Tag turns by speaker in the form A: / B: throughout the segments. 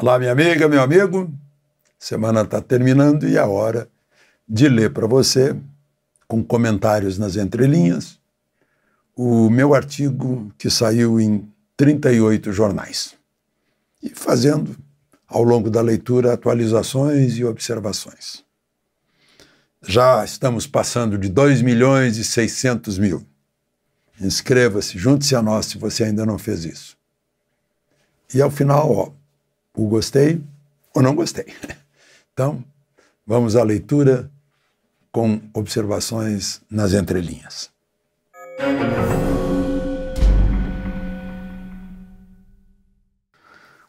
A: Olá, minha amiga, meu amigo. Semana está terminando e é hora de ler para você, com comentários nas entrelinhas, o meu artigo que saiu em 38 jornais. E fazendo, ao longo da leitura, atualizações e observações. Já estamos passando de 2 milhões e 600 mil. Inscreva-se, junte-se a nós se você ainda não fez isso. E ao final, ó, o gostei ou não gostei. Então, vamos à leitura com observações nas entrelinhas.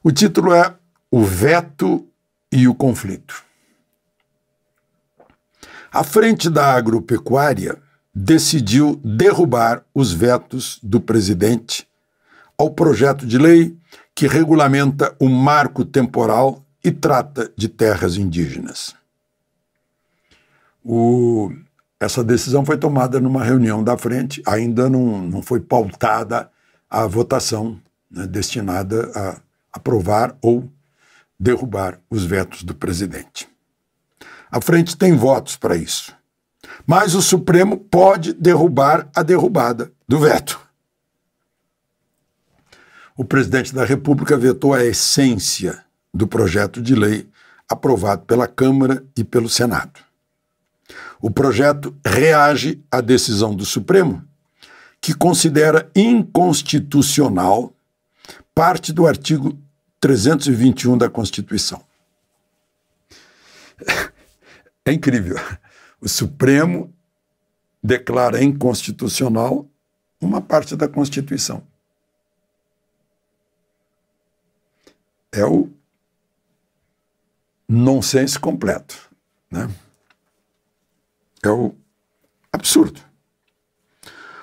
A: O título é O Veto e o Conflito. A frente da agropecuária decidiu derrubar os vetos do presidente ao projeto de lei que regulamenta o marco temporal e trata de terras indígenas. O, essa decisão foi tomada numa reunião da frente, ainda não, não foi pautada a votação né, destinada a aprovar ou derrubar os vetos do presidente. A frente tem votos para isso. Mas o Supremo pode derrubar a derrubada do veto. O presidente da República vetou a essência do projeto de lei aprovado pela Câmara e pelo Senado. O projeto reage à decisão do Supremo, que considera inconstitucional parte do artigo 321 da Constituição. É incrível. O Supremo declara inconstitucional uma parte da Constituição. É o nonsense completo. Né? É o absurdo.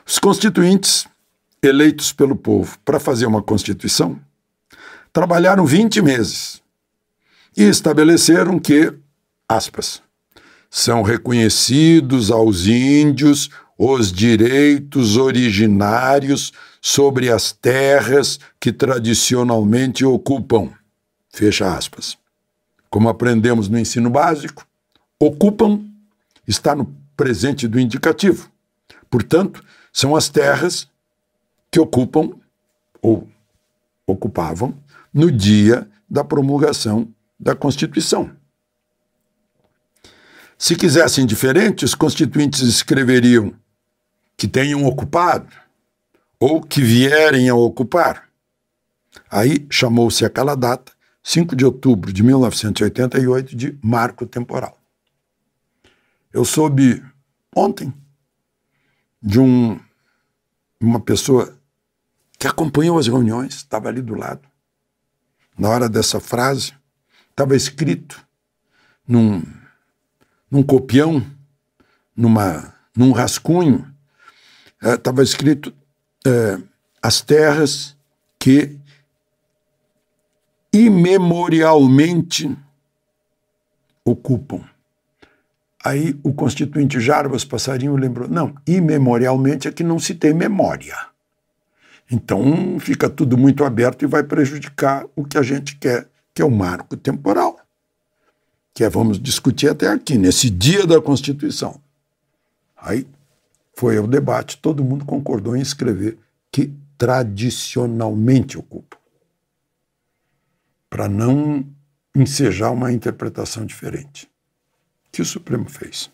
A: Os constituintes eleitos pelo povo para fazer uma Constituição trabalharam 20 meses e estabeleceram que, aspas, são reconhecidos aos índios os direitos originários sobre as terras que tradicionalmente ocupam. Fecha aspas. Como aprendemos no ensino básico, ocupam está no presente do indicativo. Portanto, são as terras que ocupam ou ocupavam no dia da promulgação da Constituição. Se quisessem diferente, os constituintes escreveriam que tenham ocupado ou que vierem a ocupar. Aí chamou-se aquela data, 5 de outubro de 1988, de marco temporal. Eu soube ontem de um, uma pessoa que acompanhou as reuniões, estava ali do lado. Na hora dessa frase, estava escrito num num copião, numa, num rascunho, estava é, escrito é, as terras que imemorialmente ocupam. Aí o constituinte Jarbas Passarinho lembrou: não, imemorialmente é que não se tem memória. Então fica tudo muito aberto e vai prejudicar o que a gente quer, que é o marco temporal que é, vamos discutir até aqui, nesse dia da Constituição. Aí foi o debate, todo mundo concordou em escrever que tradicionalmente ocupa, para não ensejar uma interpretação diferente, que o Supremo fez.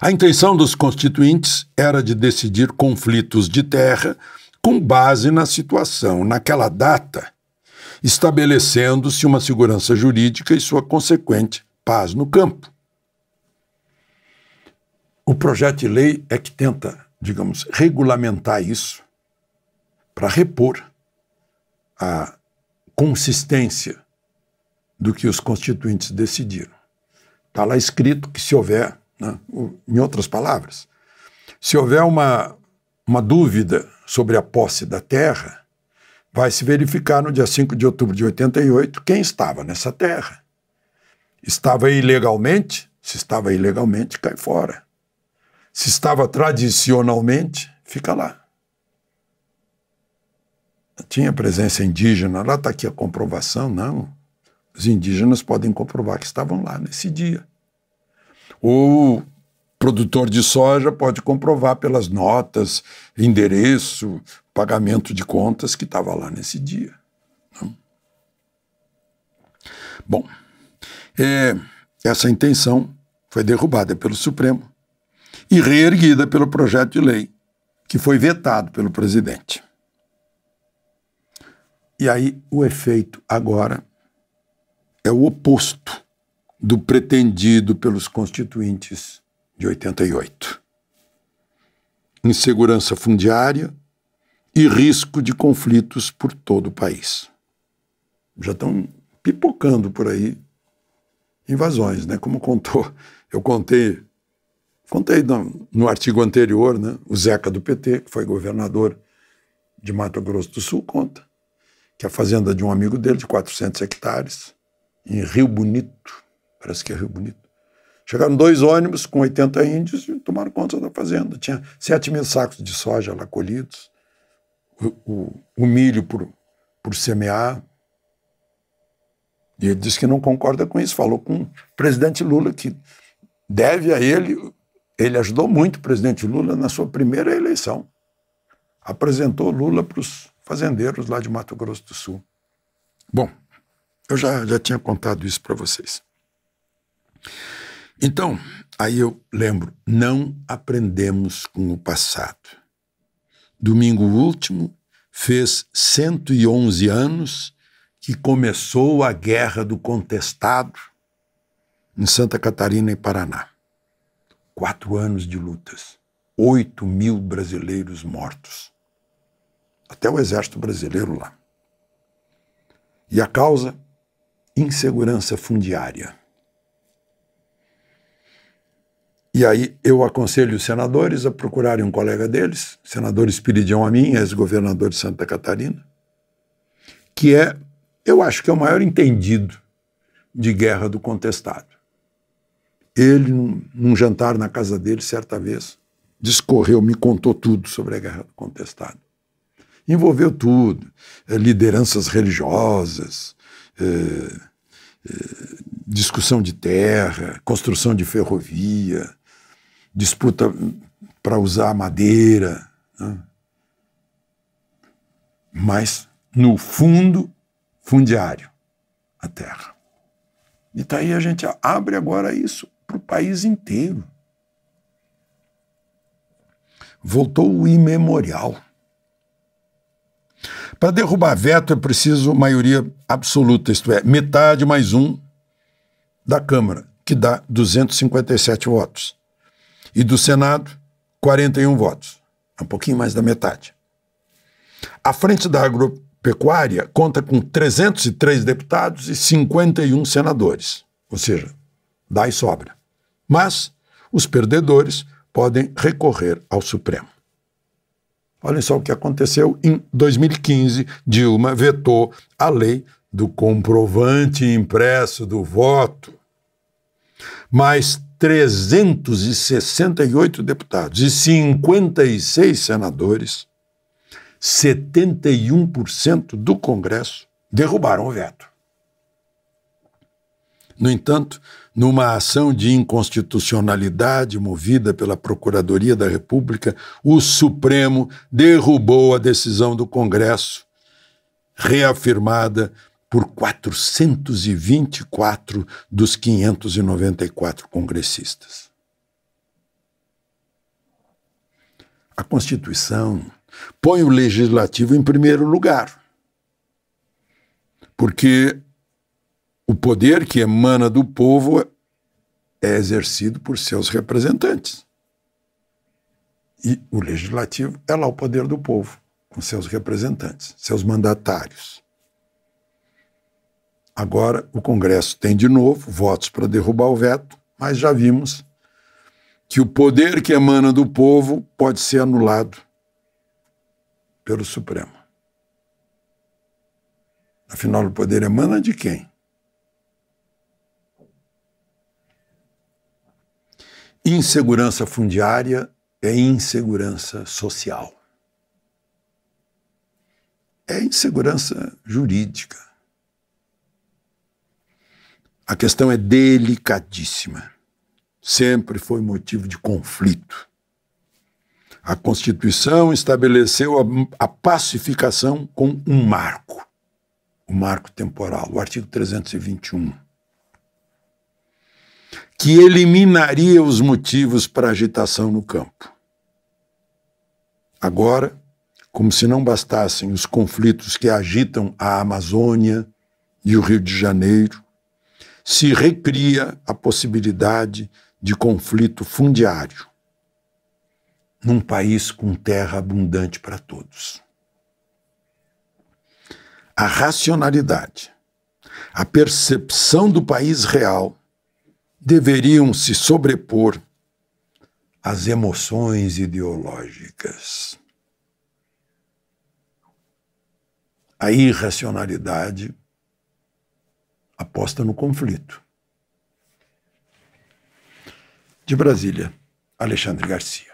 A: A intenção dos constituintes era de decidir conflitos de terra com base na situação naquela data estabelecendo-se uma segurança jurídica e sua consequente paz no campo. O projeto de lei é que tenta, digamos, regulamentar isso para repor a consistência do que os constituintes decidiram. Está lá escrito que se houver, né, em outras palavras, se houver uma, uma dúvida sobre a posse da terra, vai se verificar no dia 5 de outubro de 88 quem estava nessa terra. Estava ilegalmente? Se estava ilegalmente, cai fora. Se estava tradicionalmente, fica lá. Tinha presença indígena, lá está aqui a comprovação, não. Os indígenas podem comprovar que estavam lá nesse dia. O produtor de soja pode comprovar pelas notas, endereço, pagamento de contas que estava lá nesse dia. Não? Bom, é, essa intenção foi derrubada pelo Supremo e reerguida pelo projeto de lei, que foi vetado pelo presidente. E aí o efeito agora é o oposto do pretendido pelos constituintes de 88. Insegurança fundiária e risco de conflitos por todo o país. Já estão pipocando por aí invasões, né? Como contou, eu contei, contei no, no artigo anterior, né? O Zeca do PT, que foi governador de Mato Grosso do Sul, conta que a fazenda de um amigo dele, de 400 hectares, em Rio Bonito, parece que é Rio Bonito, chegaram dois ônibus com 80 índios e tomaram conta da fazenda. Tinha 7 mil sacos de soja lá colhidos, o, o, o milho por, por semear, e ele disse que não concorda com isso. Falou com o presidente Lula que deve a ele. Ele ajudou muito o presidente Lula na sua primeira eleição. Apresentou Lula para os fazendeiros lá de Mato Grosso do Sul. Bom, eu já, já tinha contado isso para vocês. Então, aí eu lembro, não aprendemos com o passado. Domingo último fez 111 anos que começou a Guerra do Contestado em Santa Catarina e Paraná. Quatro anos de lutas, oito mil brasileiros mortos. Até o exército brasileiro lá. E a causa? Insegurança fundiária. E aí eu aconselho os senadores a procurarem um colega deles, senador Espiridião Amin, ex-governador de Santa Catarina, que é eu acho que é o maior entendido de guerra do contestado. Ele, num, num jantar na casa dele, certa vez, discorreu, me contou tudo sobre a guerra do contestado. Envolveu tudo: é, lideranças religiosas, é, é, discussão de terra, construção de ferrovia, disputa para usar madeira. Né? Mas, no fundo, fundiário, a terra. E tá aí a gente abre agora isso para o país inteiro. Voltou o imemorial. Para derrubar veto é preciso maioria absoluta, isto é, metade mais um da Câmara, que dá 257 votos. E do Senado, 41 votos. Um pouquinho mais da metade. À frente da agro Pecuária conta com 303 deputados e 51 senadores, ou seja, dá e sobra. Mas os perdedores podem recorrer ao Supremo. Olhem só o que aconteceu em 2015. Dilma vetou a lei do comprovante impresso do voto. Mais 368 deputados e 56 senadores 71% do Congresso derrubaram o veto. No entanto, numa ação de inconstitucionalidade movida pela Procuradoria da República, o Supremo derrubou a decisão do Congresso, reafirmada por 424 dos 594 congressistas. A Constituição põe o legislativo em primeiro lugar. Porque o poder que emana do povo é exercido por seus representantes. E o legislativo é lá o poder do povo, com seus representantes, seus mandatários. Agora o Congresso tem de novo votos para derrubar o veto, mas já vimos que o poder que emana do povo pode ser anulado pelo Supremo. Afinal, o poder emana de quem? Insegurança fundiária é insegurança social. é insegurança jurídica. A questão é delicadíssima. Sempre foi motivo de conflito. A Constituição estabeleceu a, a pacificação com um marco, o marco temporal, o artigo 321, que eliminaria os motivos para agitação no campo. Agora, como se não bastassem os conflitos que agitam a Amazônia e o Rio de Janeiro, se recria a possibilidade de conflito fundiário num país com terra abundante para todos. A racionalidade, a percepção do país real deveriam se sobrepor às emoções ideológicas. A irracionalidade aposta no conflito. De Brasília, Alexandre Garcia.